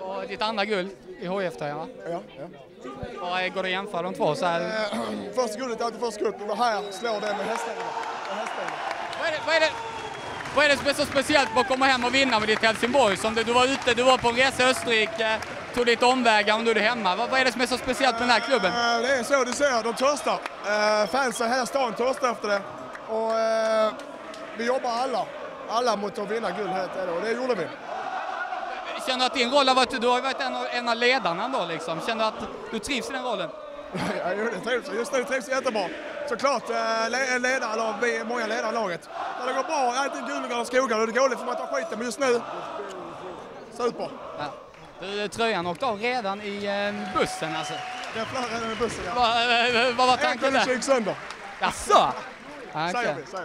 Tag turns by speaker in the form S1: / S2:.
S1: Och ditt andra guld i HIF-tröjan?
S2: Ja, ja.
S1: Är- går det att jämföra de två? Så här,
S2: Eh, första guldet är alltid första guldet, det här slår det med hästarna.
S1: vad, är det, vad, är det, vad är det som är så speciellt med att komma hem och vinna med ditt Helsingborg? Som du, du var ute, du var på en resa i Österrike, tog lite omvägar och nu är du hemma. Vad, vad är det som är så speciellt med den här klubben?
S2: Eh, Det är så du ser, de törstar. Eh, Fansen i hela stan törstar efter det. Och eh, vi jobbar alla, alla mot att vinna guld helt enkelt. och det gjorde vi.
S1: Känner du att din roll har varit, du har varit en av, en av ledarna ändå liksom. Känner du att du trivs i den rollen?
S2: Ja, jo, det trivs. Just nu trivs jag jättebra. Såklart, eh, le- en ledare, vi är många ledare i laget. När det går bra, alltid gulliga och skogar, och det går dåligt får man ta skiten. Men just nu, super.
S1: Ja. Du, tröjan åkte av redan i eh, bussen alltså.
S2: Den flög redan med bussen, ja.
S1: Vad, eh, vad var
S2: En
S1: tanken
S2: kunde
S1: där?
S2: gick sönder,
S1: Jaså? Ja, okej.
S2: säger vi. Säger